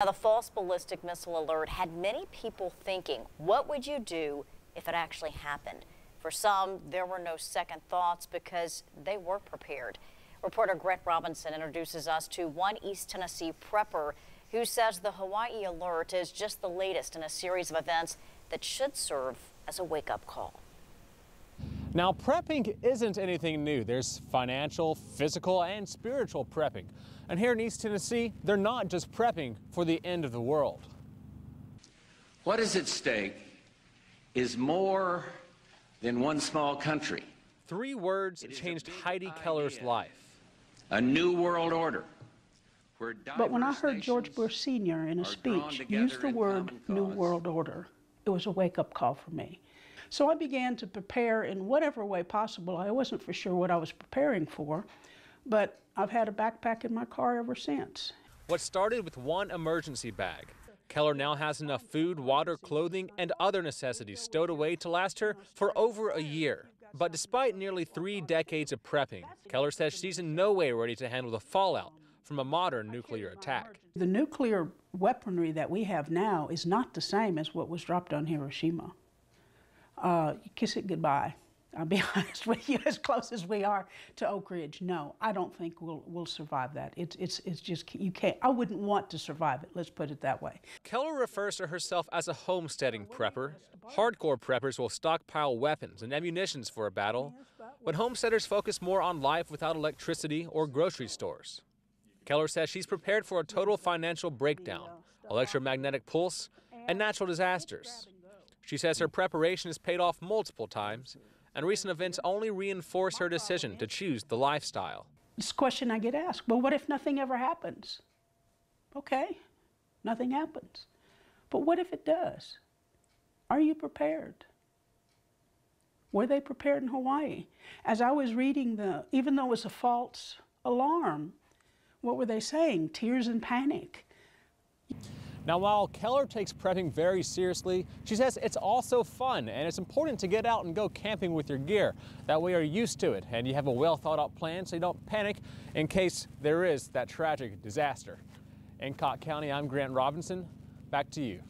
Now, the false ballistic missile alert had many people thinking, what would you do if it actually happened? For some, there were no second thoughts because they were prepared. Reporter Grant Robinson introduces us to one East Tennessee prepper who says the Hawaii alert is just the latest in a series of events that should serve as a wake-up call. Now, prepping isn't anything new. There's financial, physical, and spiritual prepping. And here in East Tennessee, they're not just prepping for the end of the world. What is at stake is more than one small country. Three words changed Heidi Keller's life. A new world order. But when I heard George Bush Sr. in a speech use the word New World Order, it was a wake up call for me. So I began to prepare in whatever way possible. I wasn't for sure what I was preparing for, but I've had a backpack in my car ever since. What started with one emergency bag. Keller now has enough food, water, clothing, and other necessities stowed away to last her for over a year. But despite nearly three decades of prepping, Keller says she's in no way ready to handle the fallout from a modern nuclear attack. The nuclear weaponry that we have now is not the same as what was dropped on Hiroshima uh, kiss it goodbye. I'll be honest with you, as close as we are to Oak Ridge, no, I don't think we'll, we'll survive that. It's, it's, it's just, you can't, I wouldn't want to survive it, let's put it that way. Keller refers to herself as a homesteading prepper. Hardcore preppers will stockpile weapons and ammunitions for a battle, but homesteaders focus more on life without electricity or grocery stores. Keller says she's prepared for a total financial breakdown, electromagnetic pulse, and natural disasters. She says her preparation has paid off multiple times, and recent events only reinforce her decision to choose the lifestyle. This question I get asked well, what if nothing ever happens? Okay, nothing happens. But what if it does? Are you prepared? Were they prepared in Hawaii? As I was reading the, even though it was a false alarm, what were they saying? Tears and panic. Now, while Keller takes prepping very seriously, she says it's also fun and it's important to get out and go camping with your gear. That way you're used to it and you have a well thought out plan so you don't panic in case there is that tragic disaster. In Cocke County, I'm Grant Robinson. Back to you.